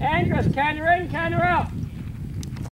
Andrus, you in, Can you out.